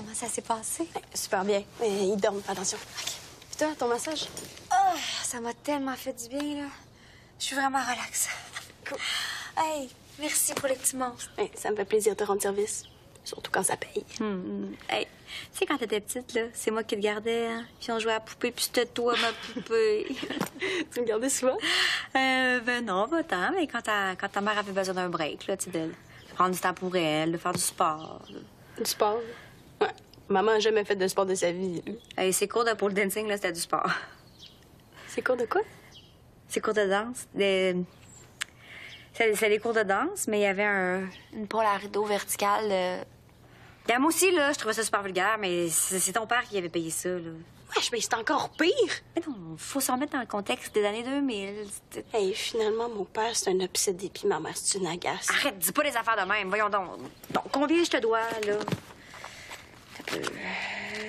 Comment ça s'est passé? Super bien. Mais ils dorment, fais attention. Puis toi, ton massage? Oh, ça m'a tellement fait du bien, là. Je suis vraiment relax. Cool. Hey, merci pour les petits monstres. Hey, ça me fait plaisir de te rendre service. Surtout quand ça paye. Hum, Hey, tu sais, quand t'étais petite, là, c'est moi qui te gardais, hein? Puis on jouait à poupée, puis c'était toi, ma poupée. tu me gardais souvent? euh, ben non, pas tant, mais quand ta, quand ta mère avait besoin d'un break, là, tu sais, de, de prendre du temps pour elle, de faire du sport. Du sport? Maman n'a jamais fait de sport de sa vie. Hey, ses cours de pole dancing, là, c'était du sport. C'est cours de quoi? C'est cours de danse. Des... C'est c'est des cours de danse, mais il y avait un, une pôle à rideau verticale. euh. Moi aussi, là, je trouvais ça super vulgaire, mais c'est ton père qui avait payé ça, là. Wesh, mais c'est encore pire! Mais non, faut s'en mettre dans le contexte des années 2000. C'était- Hey, finalement, mon père, c'est un obsédé, puis ma mère, c'est une agace. Arrête, dis pas les affaires de même, voyons donc. Bon, combien je te dois, là?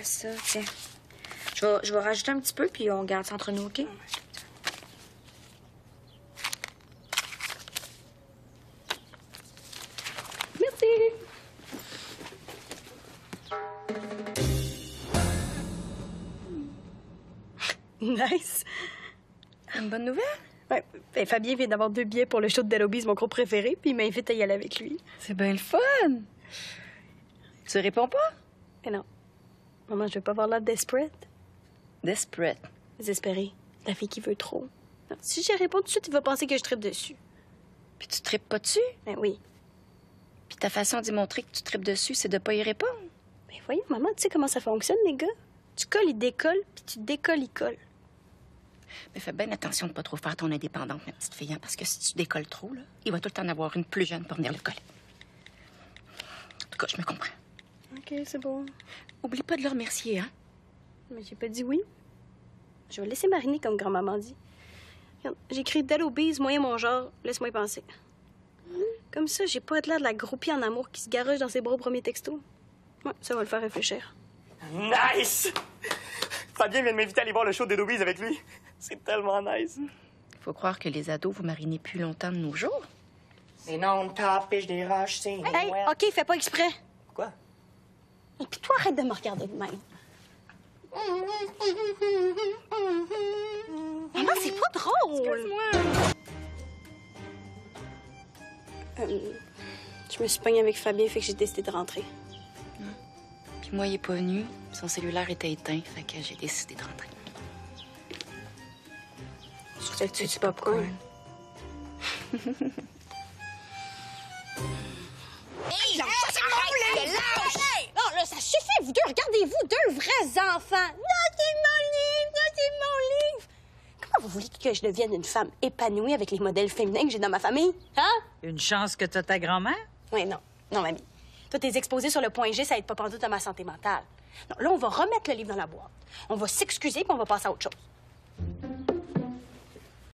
Ça, tiens. Je vais, je vais rajouter un petit peu, puis on garde ça entre nous, OK? Merci! Nice! Une bonne nouvelle? Ouais, ben, Fabien vient d'avoir deux billets pour le show de Delobies, mon groupe préféré, puis il m'invite à y aller avec lui. C'est bien le fun. Tu réponds pas? Mais non. Maman, je veux pas avoir l'air desperate. Desperate. Désespérée. La fille qui veut trop. Si j'y réponds tout de suite, il va penser que je tripe dessus. Puis tu tripes pas dessus? Ben oui. Puis ta façon d'y montrer que tu tripes dessus, c'est de pas y répondre? Mais voyons, maman, tu sais comment ça fonctionne, les gars? Tu colles, il décolle, puis tu décolles, il colle. Mais fais bien attention de pas trop faire ton indépendante, ma petite fille, hein, parce que si tu décolles trop, là, il va tout le temps en avoir une plus jeune pour venir le coller. En tout cas, je me comprends. OK, c'est bon. Oublie pas de le remercier, hein? Mais j'ai pas dit oui. Je vais laisser mariner comme grand-maman dit. Regarde, J'ai écrit Delobies, moyen mon genre, laisse-moi y penser. Comme ça, j'ai pas l'air de la groupie en amour qui se garoche dans ses bras au premier texto. Ouais, ça va le faire réfléchir. Nice! Fabien vient de m'inviter à aller voir le show des Dobies avec lui. C'est tellement nice. Faut croire que les ados, vous marinez plus longtemps de nos jours. Noms de top, pêche des roches, c'est Hey, OK, fais pas exprès. Quoi? Et puis toi, arrête de me regarder de même. Maman, c'est pas drôle. Excuse-moi. Euh, je me suis pognée avec Fabien, fait que j'ai décidé de rentrer. Puis moi, il est pas venu. Son cellulaire était éteint, fait que j'ai décidé de rentrer. Je que tu du popcorn. vous deux. Regardez-vous, deux vrais enfants. Là, c'est mon livre, là, c'est mon livre. Comment vous voulez que je devienne une femme épanouie avec les modèles féminins que j'ai dans ma famille? Hein? Une chance que t'as ta grand-mère? Oui, non. Non, mamie. Toi, t'es exposée sur le point G, ça aide pas pantoute à ma santé mentale. Non, là, on va remettre le livre dans la boîte. On va s'excuser, puis on va passer à autre chose.